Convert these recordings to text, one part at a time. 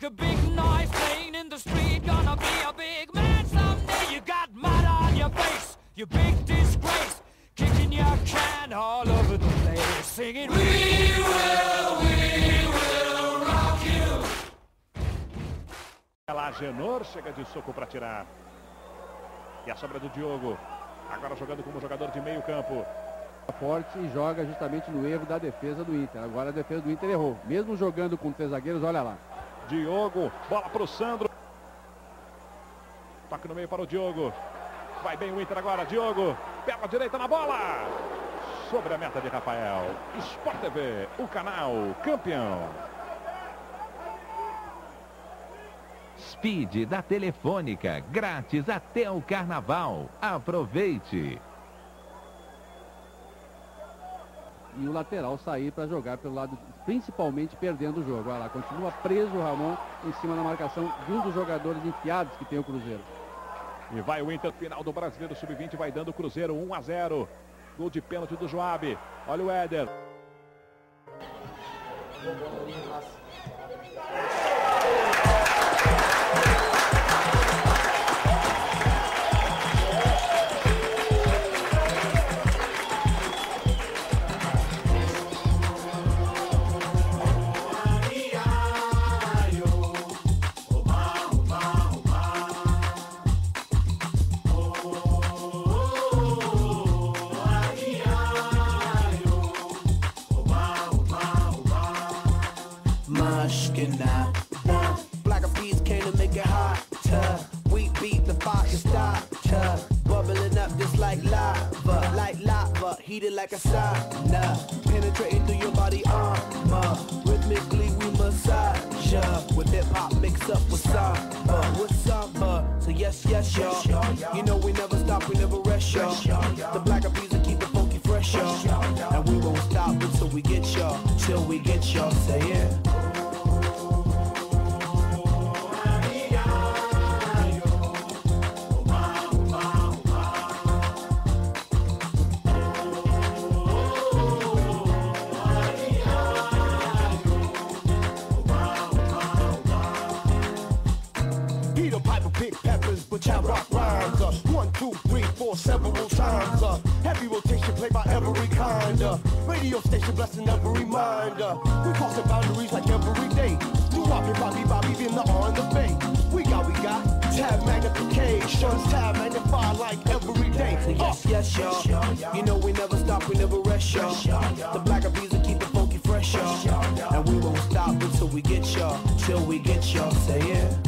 make a big noise playing in the street. Gonna be a big man someday. You got mud on your face, you big disgrace. Kicking your can all over the place, singing, We will, we will rock you. Lá, Genor chega de soco para tirar. E a sobra do Diogo. Agora jogando como jogador de meio campo. Forte e joga justamente no erro da defesa do Inter. Agora a defesa do Inter errou. Mesmo jogando com três zagueiros, olha lá. Diogo, bola para o Sandro. Toque no meio para o Diogo. Vai bem o Inter agora, Diogo. Perna direita na bola. Sobre a meta de Rafael. Sport TV, o canal campeão. Speed da Telefônica, grátis até o carnaval. Aproveite! E o lateral sair para jogar pelo lado, principalmente perdendo o jogo. Olha lá, continua preso o Ramon em cima da marcação de um dos jogadores enfiados que tem o Cruzeiro. E vai o Inter, final do Brasileiro Sub-20, vai dando o Cruzeiro 1 a 0. Gol de pênalti do Joab. Olha o Éder. Mushkina. Black Eyed Peas came to make it hot. We beat the fire start. Bubbling up just like lava. Like lava, heated like a sauna. Penetrating through your body armor. Rhythmically we massage ya. With hip hop mixed up with samba. With samba. So yes, yes, y'all. You know we never stop, we never rest, y'all. The Black Eyed Peas will keep it funky fresh, y'all. And we won't stop we get y'all. Till we get y'all. Say it. Every kind. Uh, radio station blessing every mind. Uh, we crossing boundaries like every day. Do Bobby, Bobby, Bobby, in the on the bay. We got, we got tab magnifications, tab magnify like every day. Yes, yes, y'all. You know we never stop, we never rest, y'all. The Black Eyed Peas will keep it funky fresh, y'all. And we won't stop until we get y'all. Till we get y'all. Say it. Drop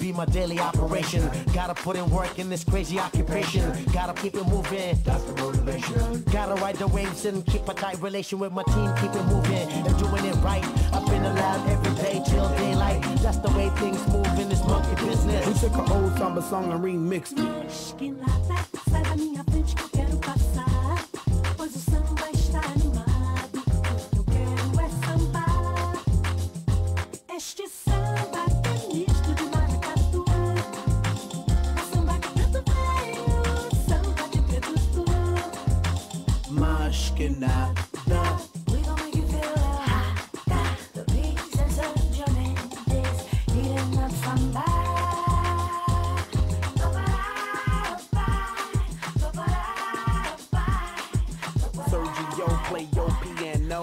be my daily operation. Gotta put in work in this crazy occupation. Gotta keep it moving. That's the motivation. Gotta ride the waves and keep a tight relation with my team. Keep it moving and doing it right. I've been lab every day till daylight. That's the way things move in this monkey business. We business. took an old samba song and remixed it. Ashkenaz. We gon' make you feel hot. The peace and soul. Sergio, play your piano.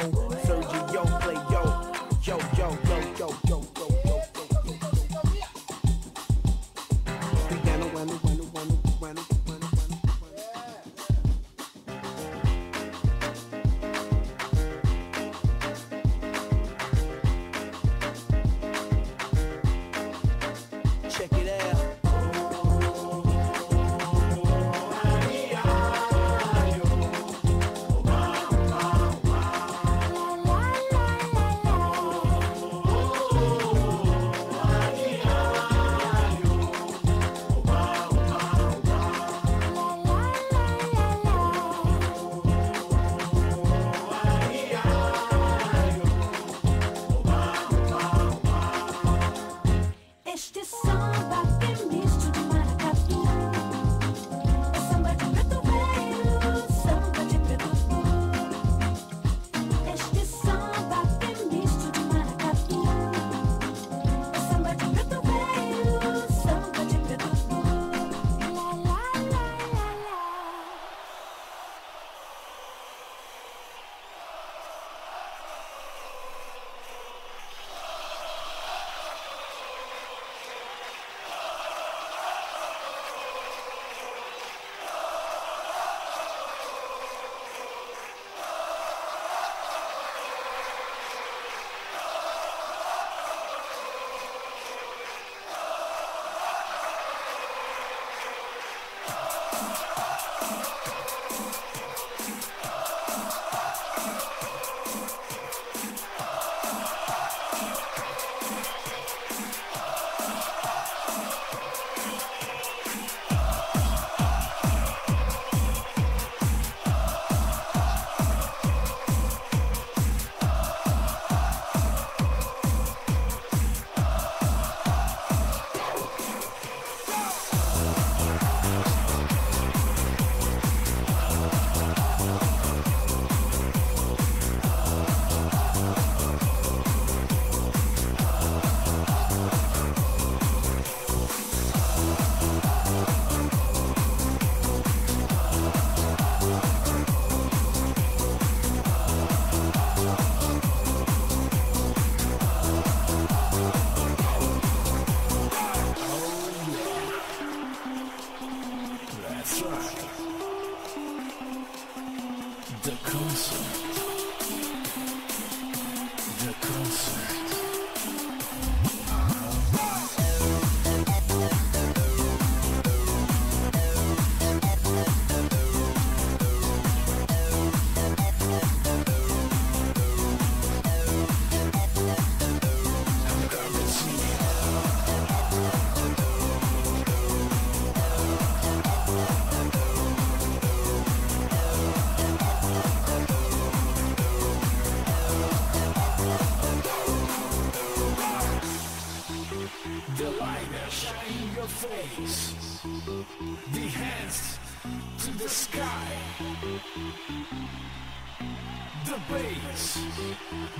Bass,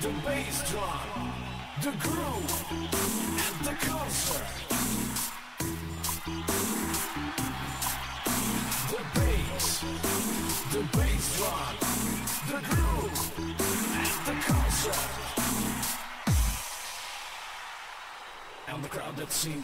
the bass drum, the groove, and the concert. The bass, the bass drum, the groove, and the concert. And the crowd that's singing.